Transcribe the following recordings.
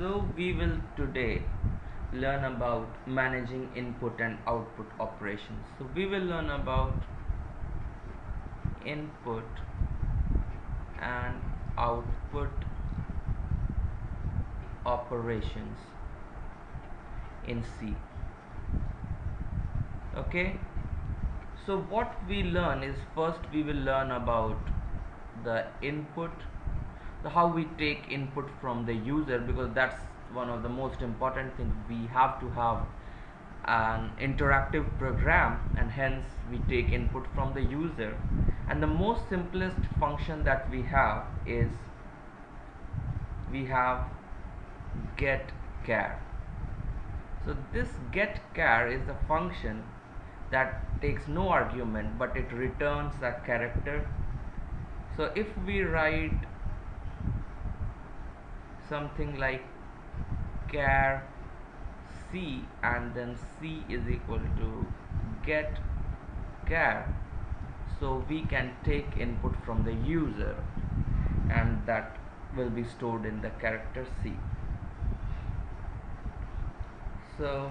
so we will today learn about managing input and output operations. So we will learn about input and output operations in C. Okay? So what we learn is first we will learn about the input how we take input from the user because that's one of the most important things. We have to have an interactive program and hence we take input from the user. And the most simplest function that we have is we have get char so this get char is a function that takes no argument but it returns a character. So if we write something like char c and then c is equal to get char. So we can take input from the user and that will be stored in the character c. So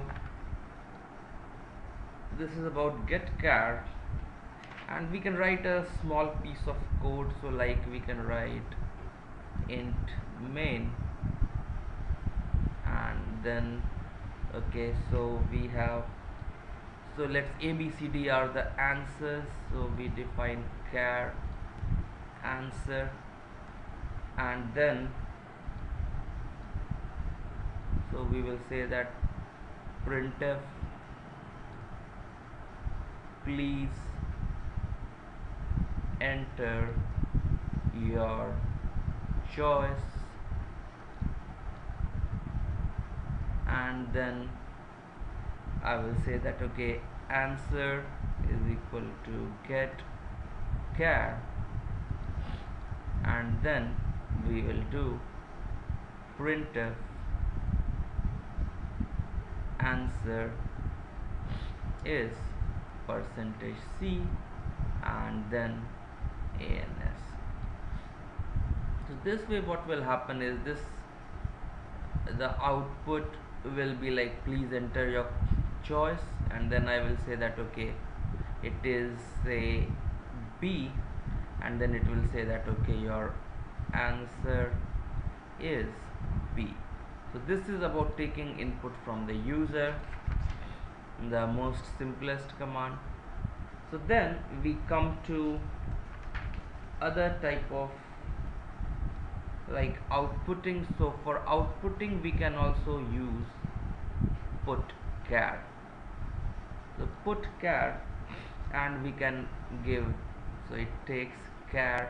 this is about get char. And we can write a small piece of code. So like we can write int main then okay so we have so let's abcd are the answers. So we define char answer and then so we will say that printf please enter your choice and then I will say that okay answer is equal to get char. And then we will do printf answer is percentage c and then ans so this way what will happen is this the output will be like please enter your choice and then I will say that okay it is say B and then it will say that okay your answer is B. So this is about taking input from the user the most simplest command. So then we come to other type of like outputting so for outputting we can also use put char. So put char and we can give so it takes char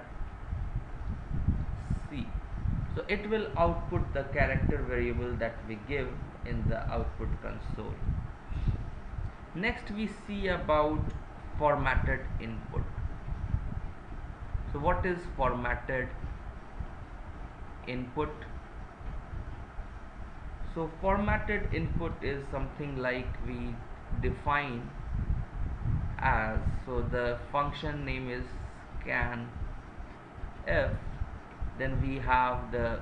c. So it will output the character variable that we give in the output console. Next we see about formatted input. So what is formatted input. So formatted input is something like we define as so the function name is scan if then we have the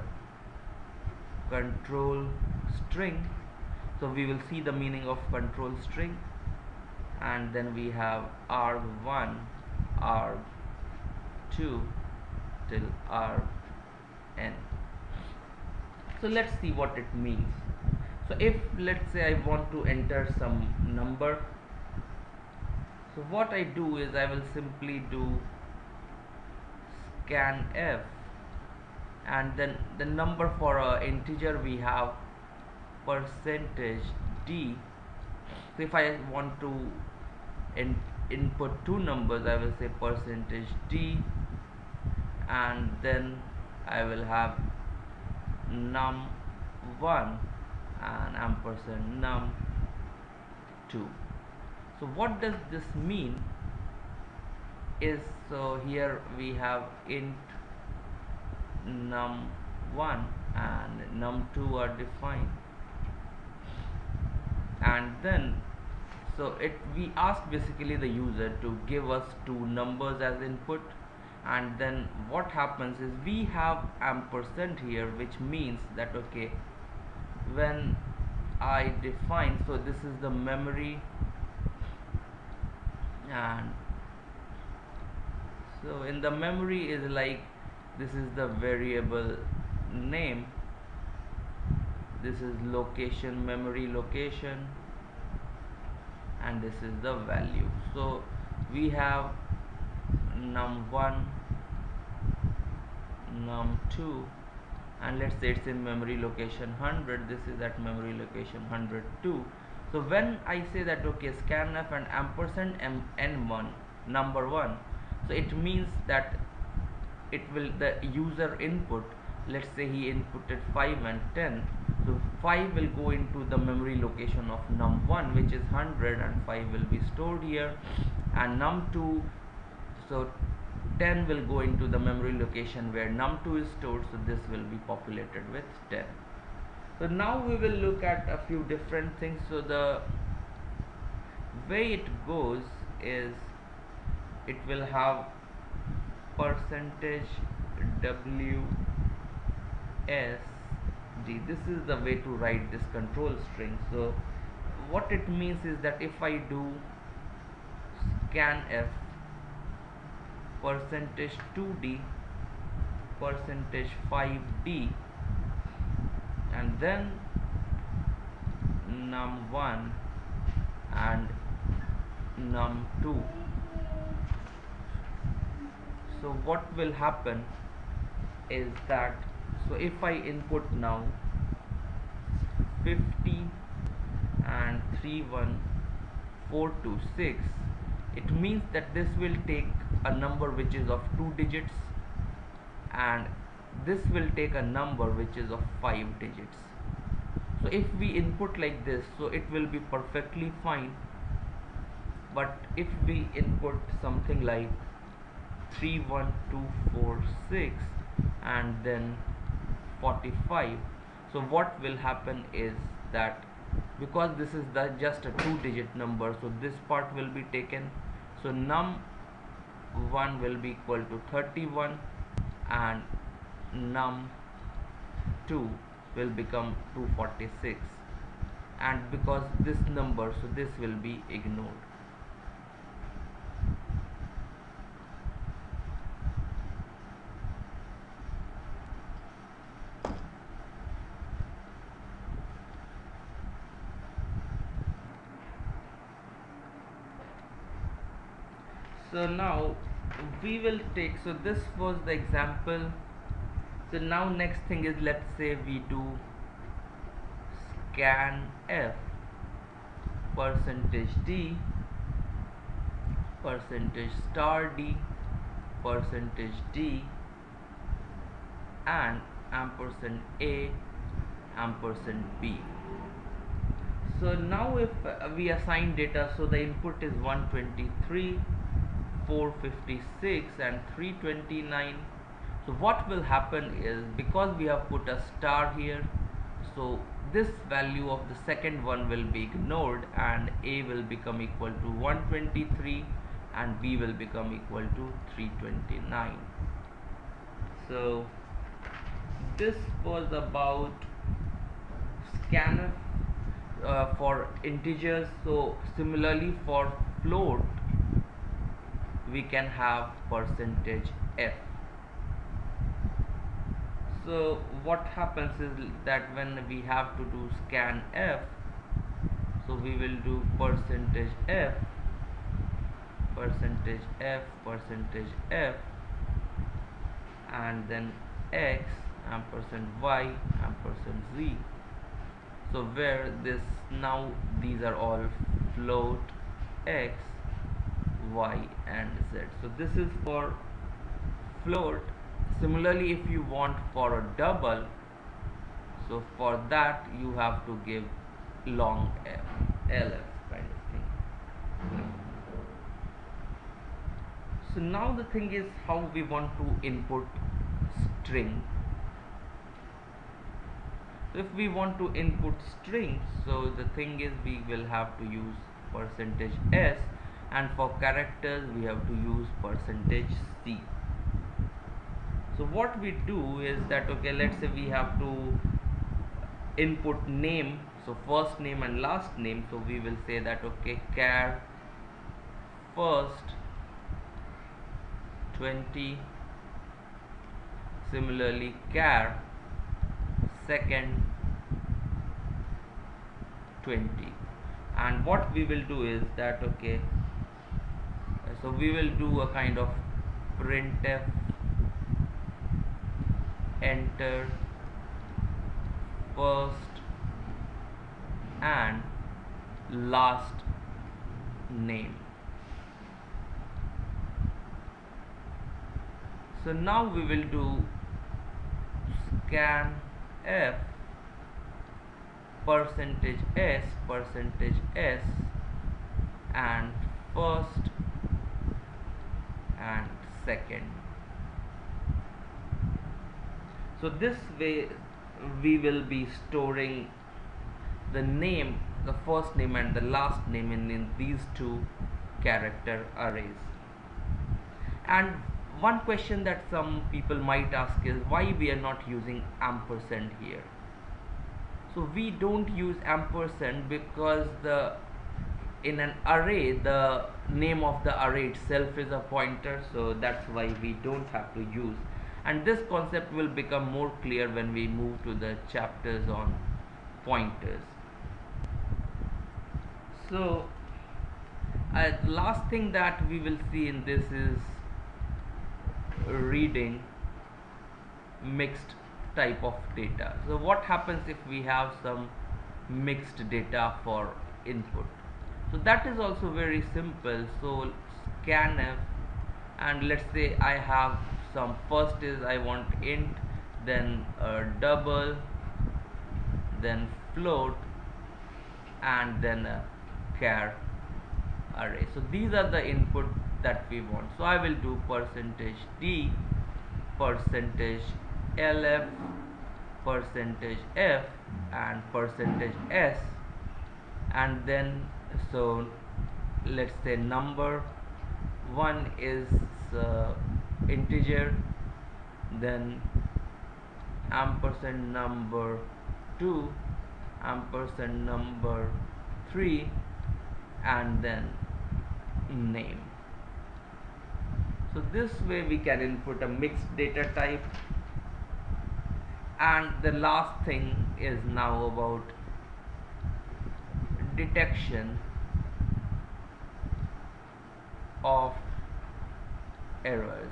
control string. So we will see the meaning of control string. And then we have arg1 arg2 till rn so let's see what it means. So if let's say I want to enter some number so what I do is I will simply do scanf and then the number for a integer we have percentage d. So if I want to in input two numbers I will say percentage d and then I will have num1 and ampersand num2 so what does this mean is so here we have int num1 and num2 are defined. And then so it we ask basically the user to give us two numbers as input and then what happens is we have ampersand here which means that okay when I define so this is the memory and so in the memory is like this is the variable name. This is location memory location and this is the value. So we have num1 num2 and let's say it's in memory location 100 this is at memory location 102 so when I say that okay scanf and ampersand m n1 number 1 so it means that it will the user input let's say he inputted 5 and 10 so 5 will go into the memory location of num1 which is 100 and 5 will be stored here. And num2 so 10 will go into the memory location where num2 is stored so this will be populated with 10 so now we will look at a few different things. So the way it goes is it will have percentage w s d this is the way to write this control string. So what it means is that if I do scanf percentage 2d percentage 5d and then num1 and num2 so what will happen is that so if I input now 50 and 31426 it means that this will take a number which is of two digits and this will take a number which is of five digits. So if we input like this so it will be perfectly fine. But if we input something like 31246 and then 45 so what will happen is that because this is the just a two digit number so this part will be taken. So num 1 will be equal to 31 and num 2 will become 246 and because this number so this will be ignored. So now we will take so this was the example. So now next thing is let's say we do scan f percentage d percentage star d percentage d and ampersand a ampersand b. So now if we assign data so the input is 123 456 and 329 so what will happen is because we have put a star here so this value of the second one will be ignored and a will become equal to 123 and b will become equal to 329 so this was about scanf uh, for integers. So similarly for float we can have percentage f. So what happens is that when we have to do scan f so we will do percentage f percentage f percentage f and then x ampersand y ampersand z. So where this now these are all float x y and z. So this is for float. Similarly if you want for a double so for that you have to give long f lf kind of thing. So now the thing is how we want to input string. So if we want to input string so the thing is we will have to use percentage s and for characters we have to use percentage c. So what we do is that okay let's say we have to input name. So first name and last name. So we will say that okay char first 20 similarly char second 20 and what we will do is that okay so we will do a kind of printf enter first and last name. So now we will do scan f percentage s percentage s and first and second. So this way we will be storing the name the first name and the last name in, in these two character arrays. And one question that some people might ask is why we are not using ampersand here? So we don't use ampersand because the in an array the name of the array itself is a pointer so that's why we don't have to use. And this concept will become more clear when we move to the chapters on pointers. So uh, last thing that we will see in this is reading mixed type of data. So what happens if we have some mixed data for input so that is also very simple. So scanf and let's say I have some first is I want int then double then float and then a char array. So these are the input that we want. So I will do percentage d percentage lf percentage f and percentage s and then so let's say number one is uh, integer then ampersand number 2 ampersand number 3 and then name. So this way we can input a mixed data type. And the last thing is now about detection of errors.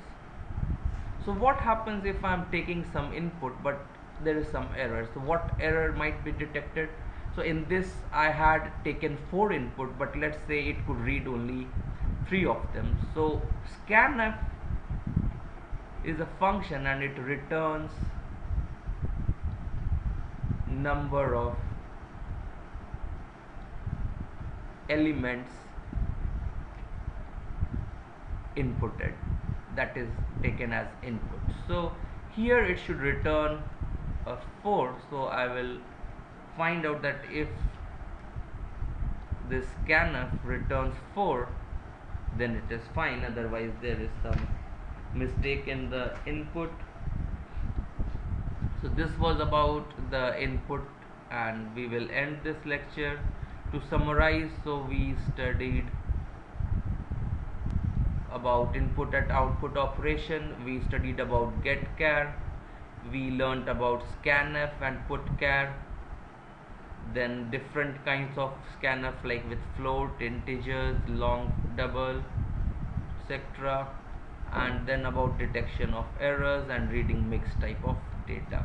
So what happens if I'm taking some input but there is some error? So what error might be detected? So in this I had taken four input but let's say it could read only three of them. So scanf is a function and it returns number of elements inputted that is taken as input. So here it should return a 4 so I will find out that if this scanf returns 4 then it is fine otherwise there is some mistake in the input. So this was about the input and we will end this lecture to summarize so we studied about input and output operation we studied about get char we learned about scanf and putchar then different kinds of scanf like with float integers long double etc and then about detection of errors and reading mixed type of data